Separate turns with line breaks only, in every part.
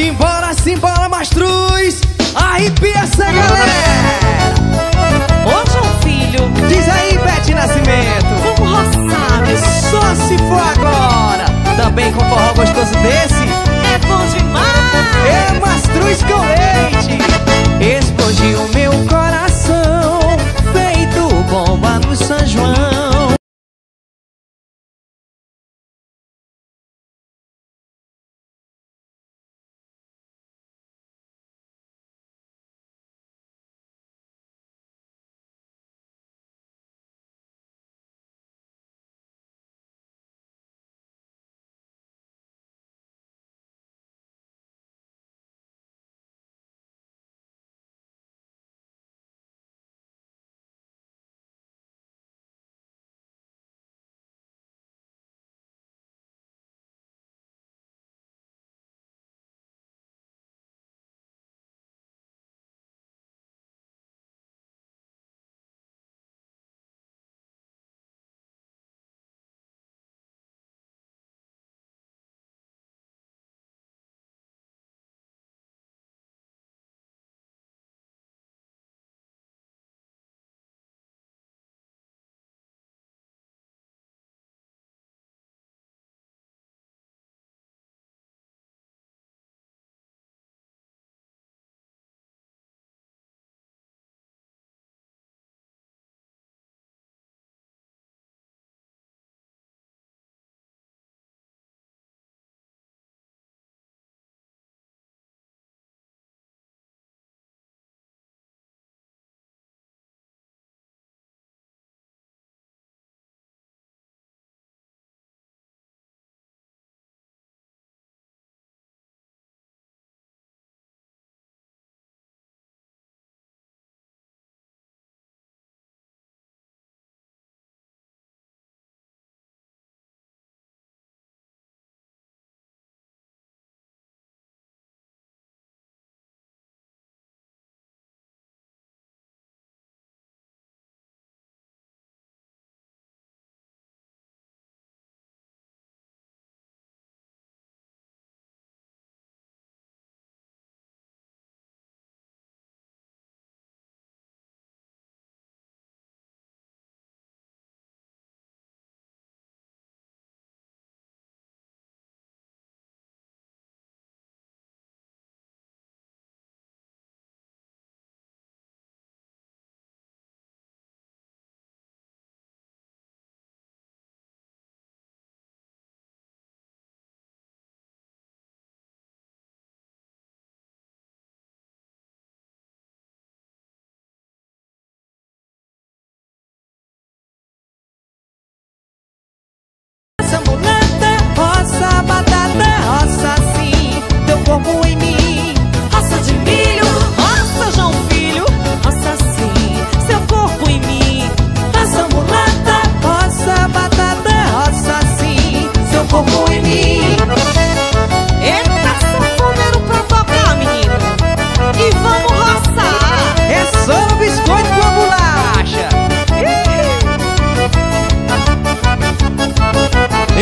Simbora, simbora, mastruz! Arrepia essa galera!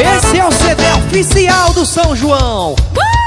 Esse é o CD oficial do São João.
Uh!